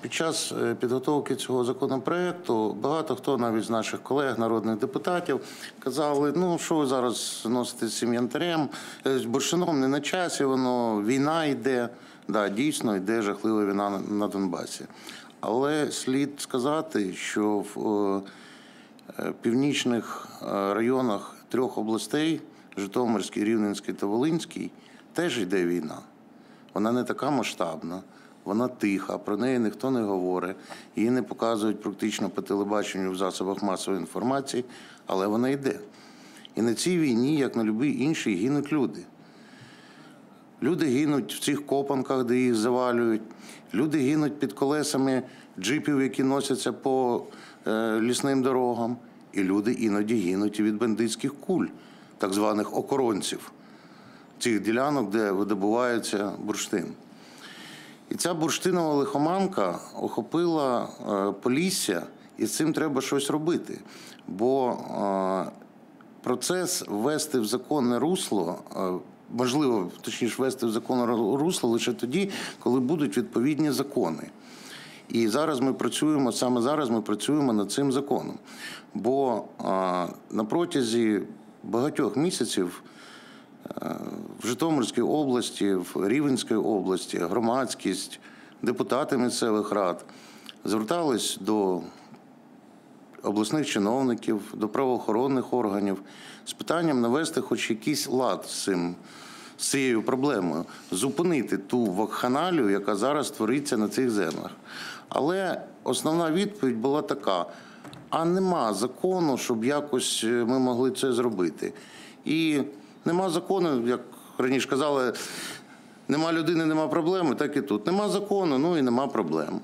Під час е, підготовки цього законопроекту багато хто навіть з наших колег, народних депутатів, казали: ну що ви зараз носите цим янтарем, з бурштином не на часі, воно війна йде. Да, дійсно йде жахлива війна на- Донбасі. Але слід сказати, що в е, е, північних районах трьох областей Житомирський, Рівненський та Волинський теж йде війна. Вона не така масштабна, вона тиха, про неї ніхто не говорить, її не показують практично по телебаченню в засобах масової інформації, але вона йде. І на цій війні, як на будь-якій іншій, гинуть люди. Люди гинуть в цих копанках, де їх завалюють. Люди гинуть під колесами джипів, які носяться по е, лісним дорогам. І люди іноді гинуть від бандитських куль, так званих окоронців, цих ділянок, де видобувається бурштин. І ця бурштинова лихоманка охопила е, Полісся, і з цим треба щось робити. Бо е, процес ввести в законне русло, е, можливо, точніше, ввести в законне русло лише тоді, коли будуть відповідні закони. І зараз ми працюємо, саме зараз ми працюємо над цим законом. Бо е, на протязі багатьох місяців в Житомирській області, в Рівенській області громадськість, депутати місцевих рад звертались до обласних чиновників, до правоохоронних органів з питанням навести хоч якийсь лад з цим. З цією проблемою зупинити ту вакханалію, яка зараз твориться на цих землях. Але основна відповідь була така: а нема закону, щоб якось е, ми могли це зробити. І нема закону, як раніше казали, нема людини, нема проблеми, так і тут. Нема закону, ну і нема проблем.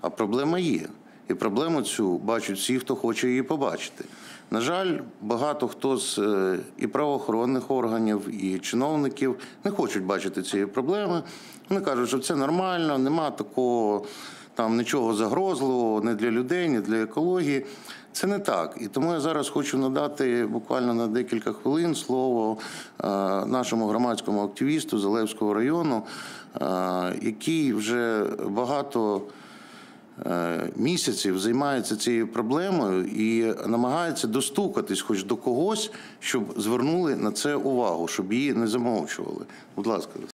А проблема є. І проблему цю бачать всі, хто хоче її побачити. На жаль, багато хто з е, і правоохоронних органів, і чиновників не хочуть бачити цієї проблеми. Вони кажуть, що це нормально, нема такого там нічого загрозливого не для людей, ні для екології. Це не так. І тому я зараз хочу надати буквально на декілька хвилин слово е, нашому громадському активісту Залевського району, е, який вже багато е, місяців займається цією проблемою і намагається достукатись хоч до когось, щоб звернули на це увагу, щоб її не замовчували. Будь ласка.